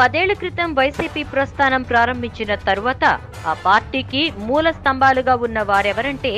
పదేళ్ళ క్రితం వైసీపీ ప్రస్థానం ప్రారంభించిన తరువాత ఆ పార్టీకి మూల స్తంభాలుగా ఉన్న వారెవరంటే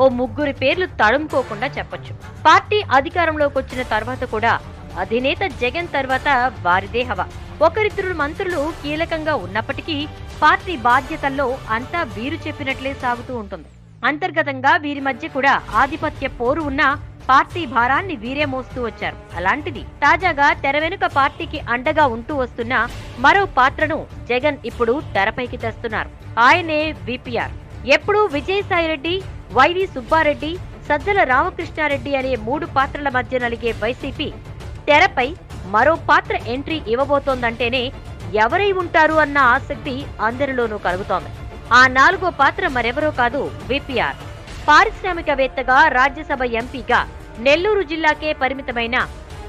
ఓ ముగ్గురి పేర్లు తడుముకోకుండా చెప్పొచ్చు. పార్టీ అధికారంలోకి వచ్చిన తర్వాత కూడా అధినేత జగన్ తర్వాత వారిదే హవా. ఒకరిద్దరు మంత్రులు కీలకంగా ఉన్నప్పటికీ పార్టీ బాధ్యతల్లో అంతా వీరు చెప్పినట్లే సాగుతూ ఉంటుంది. అంతర్గతంగా వీరి మధ్య కూడా ఆధిపత్య పోరు ఉన్న పార్టీ భారాన్ని వీరే మోస్తూ వచ్చారు. అలాంటిది తాజాగా తెర వెనుక పార్టీకి అండగా ఉంటూ వస్తున్న మరో పాత్రను జగన్ ఇప్పుడు తెరపైకి తెస్తున్నారు. ఆయనే విపిఆర్. ఎప్పుడూ విజయసాయిరెడ్డి వైవి సుబ్బారెడ్డి సజ్జల రామకృష్ణారెడ్డి అనే మూడు పాత్రల మధ్య నలిగే వైసీపీ తెరపై మరో పాత్ర ఎంట్రీ ఇవ్వబోతోందంటేనే ఎవరై ఉంటారు అన్న ఆసక్తి అందరిలోనూ కలుగుతోంది. ఆ నాలుగో పాత్ర మరెవరో కాదు విపిఆర్. పారిశ్రామికవేత్తగా రాజ్యసభ ఎంపీగా నెల్లూరు జిల్లాకే పరిమితమైన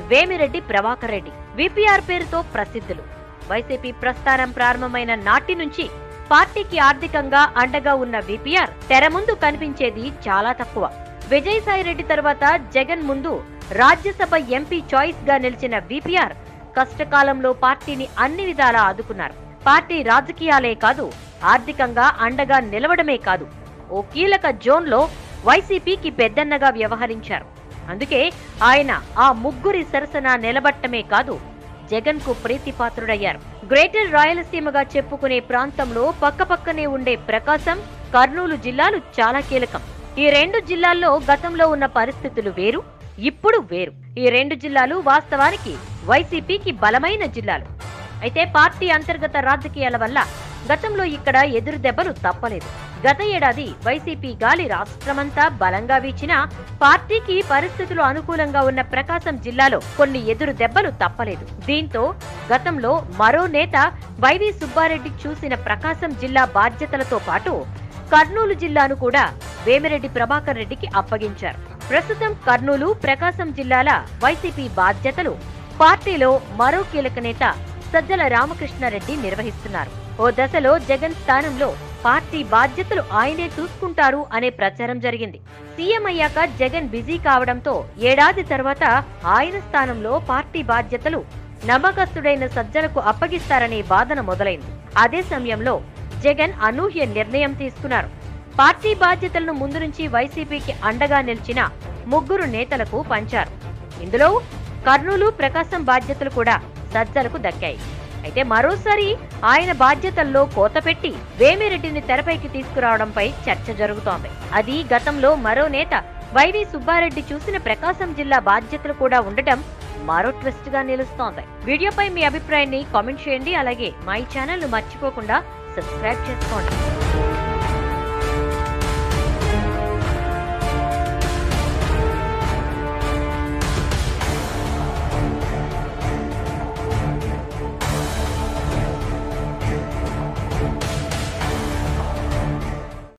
వేమిరెడ్డి ప్రభాకర్ రెడ్డి. విపిఆర్ పేరుతో ప్రసిద్ధులు. వైసీపీ ప్రస్థానం ప్రారంభమైన నాటి నుంచి పార్టీకి ఆర్థికంగా అండగా ఉన్న విపిఆర్ తెర ముందు కనిపించేది చాలా తక్కువ. విజయసాయిరెడ్డి తర్వాత జగన్ ముందు రాజ్యసభ ఎంపీ చాయిస్గా నిలిచిన విపిఆర్ కష్టకాలంలో పార్టీని అన్ని విధాలా ఆదుకున్నారు. పార్టీ రాజకీయాలే కాదు ఆర్థికంగా అండగా నిలవడమే కాదు. ఓ కీలక జోన్లో వైసీపీకి పెద్దన్నగా వ్యవహరించారు. అందుకే ఆయన ఆ ముగ్గురి సరసన నిలబట్టమే కాదు జగన్కు ప్రీతిపాత్రుడయ్యారు. గ్రేటర్ రాయలసీమగా చెప్పుకునే ప్రాంతంలో పక్కపక్కనే ఉండే ప్రకాశం కర్నూలు జిల్లాలు చాలా కీలకం. ఈ రెండు జిల్లాల్లో గతంలో ఉన్న పరిస్థితులు వేరు ఇప్పుడు వేరు. ఈ రెండు జిల్లాలు వాస్తవానికి వైసీపీకి బలమైన జిల్లాలు. అయితే పార్టీ అంతర్గత రాజకీయాల వల్ల గతంలో ఇక్కడ ఎదురు దెబ్బలు తప్పలేదు. గత ఏడాది వైసీపీ గాలి రాష్ట్రమంతా బలంగా వీచినా పార్టీకి పరిస్థితులు అనుకూలంగా ఉన్న ప్రకాశం జిల్లాలో కొన్ని ఎదురు దెబ్బలు తప్పలేదు. దీంతో గతంలో మరో నేత వైవి సుబ్బారెడ్డి చూసిన ప్రకాశం జిల్లా బాధ్యతలతో పాటు కర్నూలు జిల్లాను కూడా వేమిరెడ్డి ప్రభాకర్ రెడ్డికి అప్పగించారు. ప్రస్తుతం కర్నూలు ప్రకాశం జిల్లాల వైసీపీ బాధ్యతలు పార్టీలో మరో కీలక నేత సజ్జల రామకృష్ణారెడ్డి నిర్వహిస్తున్నారు. ఓ దశలో జగన్ స్థానంలో పార్టీ బాధ్యతలు ఆయనే చూసుకుంటారు అనే ప్రచారం జరిగింది. సీఎం అయ్యాక జగన్ బిజీ కావడంతో ఏడాది తర్వాత ఆయన స్థానంలో పార్టీ బాధ్యతలు నమ్మకస్తుడైన సజ్జలకు అప్పగిస్తారనే వాదన మొదలైంది. అదే సమయంలో జగన్ అనూహ్య నిర్ణయం తీసుకున్నారు. పార్టీ బాధ్యతలను ముందు నుంచి వైసీపీకి అండగా నిలిచిన ముగ్గురు నేతలకు పంచారు. ఇందులో కర్నూలు ప్రకాశం బాధ్యతలు కూడా సజ్జలకు దక్కాయి. అయితే మరోసారి ఆయన బాధ్యతల్లో కోత పెట్టి వేమిరెడ్డిని తెరపైకి తీసుకురావడంపై చర్చ జరుగుతోంది. అది గతంలో మరో నేత వైవి సుబ్బారెడ్డి చూసిన ప్రకాశం జిల్లా బాధ్యతలు కూడా ఉండటం మరో ట్విస్ట్గా నిలుస్తోంది. వీడియోపై మీ అభిప్రాయాన్ని కామెంట్ చేయండి. అలాగే మా ఈ ఛానల్ మర్చిపోకుండా సబ్స్క్రైబ్ చేసుకోండి.